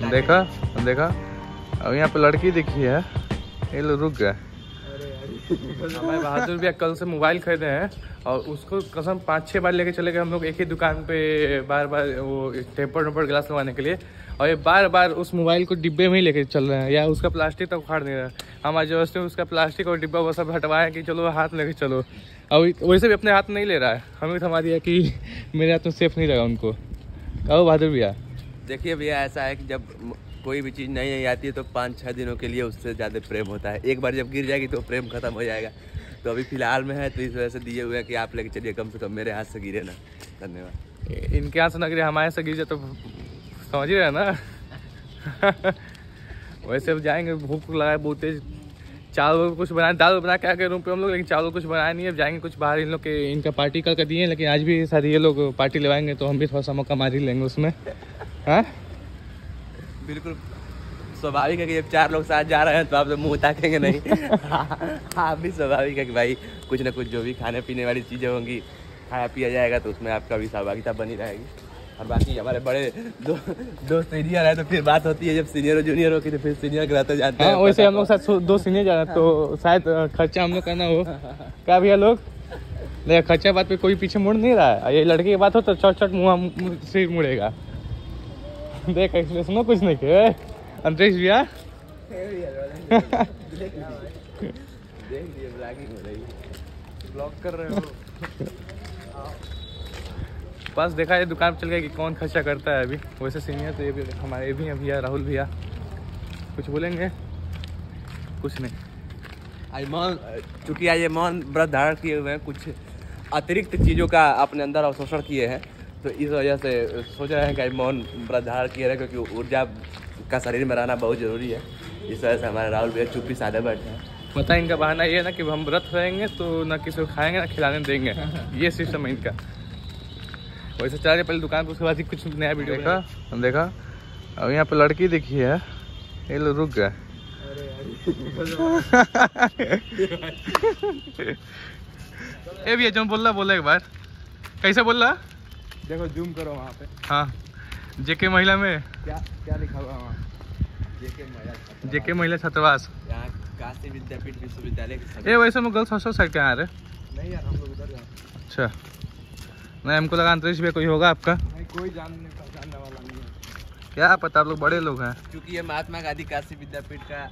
देखा? देखा? अब यहाँ पे लड़की दिखी है। ये लोग रुक गए हमारे बहादुर भैया कल से मोबाइल खरीदे हैं और उसको कसम पाँच छः बार लेके चले गए हम लोग एक ही दुकान पे बार बार वो टेम्पर वेम्पर ग्लास लगाने के लिए। और ये बार बार उस मोबाइल को डिब्बे में ही लेके चल रहे हैं या उसका प्लास्टिक तक उखाड़ नहीं रहा। है हम आज ज़बरदस्ती उसका प्लास्टिक और डिब्बा वो सब हटवाए कि चलो हाथ लेके चलो। और वैसे भी अपने हाथ नहीं ले रहा है। हमें थमा दिया कि मेरे हाथ में सेफ़ नहीं लगा उनको। कहो बहादुर भैया। देखिए भैया, ऐसा है कि जब कोई भी चीज़ नहीं आती है तो पाँच छः दिनों के लिए उससे ज़्यादा प्रेम होता है। एक बार जब गिर जाएगी तो प्रेम खत्म हो जाएगा। तो अभी फ़िलहाल में है तो इस वजह से दिए हुए हैं कि आप लेके चलिए, कम से कम मेरे हाथ से गिरे ना। धन्यवाद। इनके यहाँ से ना गिरे, हमारे से गिर जाए तो समझ ही रहे ना? वैसे अब जाएँगे, भूख लगा है बहुत तेज। चावल कुछ बनाए, दाल बना के आके रूम पे हम लोग, लेकिन चावल कुछ बनाए नहीं है। अब जाएँगे कुछ बाहर, इन लोग के, इनका पार्टी कल का दिए लेकिन आज भी शायद ये लोग पार्टी लगाएँगे तो हम भी थोड़ा सा मौका मार ही लेंगे उसमें। हाँ? बिल्कुल स्वाभाविक है कि जब चार लोग साथ जा रहे हैं तो आप तो मुँह ताकेंगे नहीं। आप भी स्वाभाविक है कि भाई कुछ ना कुछ जो भी खाने पीने वाली चीज़ें होंगी खाया पिया जाएगा तो उसमें आपका भी सहभागिता बनी रहेगी। और बाकी हमारे बड़े दो दो सीनियर है तो फिर बात होती है जब सीनियर और जूनियर होगी तो फिर सीनियर के रहते जाते हाँ। हैं वैसे हम लोग साथ दो सीनियर जा रहे हैं तो शायद खर्चा हम लोग करना हो। क्या भैया लोग? खर्चा बात पे कोई पीछे मुड़ नहीं रहा है? ये लड़के की बात हो तो चट चट मुँह मुँह से मुड़ेगा। देख सुनो कुछ नहीं के अंतरिक्ष भैया? बस देखा, ये दुकान चल गया कि कौन खर्चा करता है अभी। वैसे सीनियर तो ये भी, हमारे ये भी हैं भैया, राहुल भैया। कुछ बोलेंगे? कुछ नहीं। आज मौन चूँकि आज ये मौन व्रत धारण किए हुए हैं, कुछ अतिरिक्त चीज़ों का अपने अंदर अवशोषण किए हैं। तो इस वजह से सोच रहे हैं कि मौन व्रत धारण किए रहे क्योंकि ऊर्जा का शरीर में रहना बहुत ज़रूरी है। इस वजह से हमारे राहुल भैया चुप्पी साधे बैठे हैं। पता है इनका बहाना ये है ना कि हम व्रत रहेंगे तो ना किसी को खाएँगे ना खिलाने देंगे। ये सिस्टम है इनका। वैसे चल रहे पहले दुकान पर उसके बाद ही कुछ नया वीडियो देखा देखा। अब यहाँ पर लड़की दिखी है। ये लोग रुक गए ए भैया जो बोल रहा बोला एक बार। कैसे बोल? रहा देखो जूम करो वहाँ पे। हाँ। जेके महिला में? क्या क्या लिखा हुआ वहाँ? जेके महिला छात्रावास। काशी विद्यापीठ विश्वविद्यालय ए वैसे हम गर्ल्स हॉस्टल साइड के रहे नहीं यार हम लोग उधर अच्छा। नहीं हमको लगा अंतरिक्ष भैया कोई होगा आपका। नहीं कोई जानने पहचानने वाला नहीं है। क्या पता आप लोग बड़े लोग हैं। क्योंकि ये महात्मा गांधी काशी विद्यापीठ का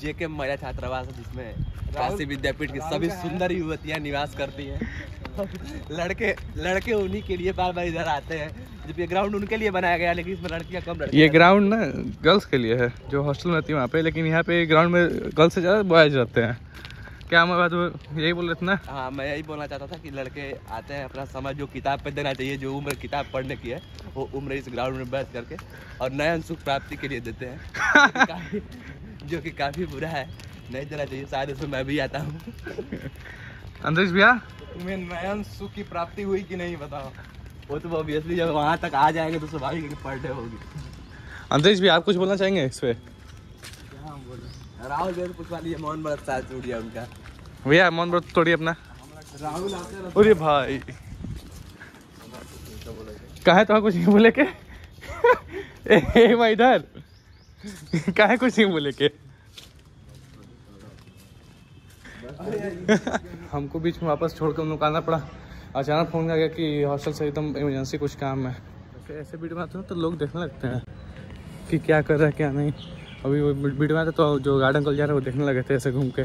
जेके महिला छात्रावास है जिसमें काशी विद्यापीठ की सभी सुंदर युवतियाँ निवास करती हैं। लड़के लड़के उन्हीं के लिए बार बार इधर आते हैं जब ये ग्राउंड उनके लिए बनाया गया लेकिन इसमें लड़कियाँ कम लड़कियाँ ये ग्राउंड ना गर्ल्स के लिए है जो हॉस्टल में रहती है वहाँ पे लेकिन यहाँ पे ग्राउंड में गर्ल्स से ज़्यादा बॉयज़ रहते हैं। क्या हमारे बात यही बोल रहे थे ना? हाँ मैं यही बोलना चाहता था कि लड़के आते हैं अपना समय जो किताब पे देना चाहिए जो उम्र किताब पढ़ने की है वो उम्र इस ग्राउंड में बैठ करके और नयन सुख प्राप्ति के लिए देते हैं जो कि काफ़ी बुरा है नहीं देना चाहिए शायद उसमें मैं भी आता हूँ। अंतरिक्ष भैया? तुम्हें नयन सुख की प्राप्ति हुई कि नहीं बताओ? वो तो ऑब्वियसली जब वहाँ तक आ जाएँगे तो स्वाभाविक है कि पर डे होगी। अंतरिक्ष भैया आप कुछ बोलना चाहेंगे इस पे? क्या राहुल भैया पूछवा लीजिए मोहन बड़ा साथ गया उनका। भैया मन व्रत तोड़िए अपना। राहुल अरे भाई। कहे तो कुछ नहीं बोले के। ए, ए इधर। कहे कुछ नहीं बोले के। हमको बीच में वापस छोड़ कर उन लोग आना पड़ा। अचानक फ़ोन आ गया कि हॉस्टल से एकदम इमरजेंसी कुछ काम है। ऐसे वीडियो बनाते हैं तो लोग देखने लगते हैं कि क्या कर रहा है, क्या नहीं। अभी वो वीडियो में तो जो गार्डन कल जा रहे हैं वो देखने लगे थे ऐसे घूम के।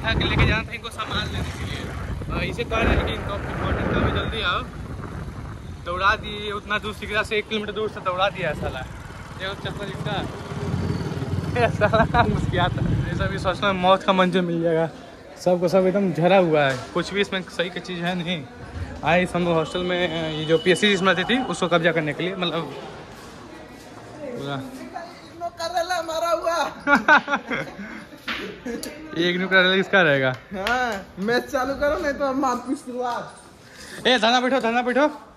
था कि लेके जाना था इनको सामान लेने के लिए। इसे कह रहे हैं कि इनको जल्दी आओ। दौड़ा दिए, उतना दूर सिकरा से एक किलोमीटर दूर से दौड़ा दिया साला। देखो चप्पल इसका साला है भी सोचना मौत का मंजर मिल जाएगा। सबको सब एकदम झरा हुआ है। कुछ भी इसमें सही की चीज़ है नहीं। आए इस हम लोग हॉस्टल में ये जो पी एस सी जिसमें थी उसको कब्जा करने के लिए मतलब पूरा। एक इसका रहेगा। हाँ मैच चालू करो नहीं तो हम मारपीट शुरुआत। ए धना बैठो धना बैठो।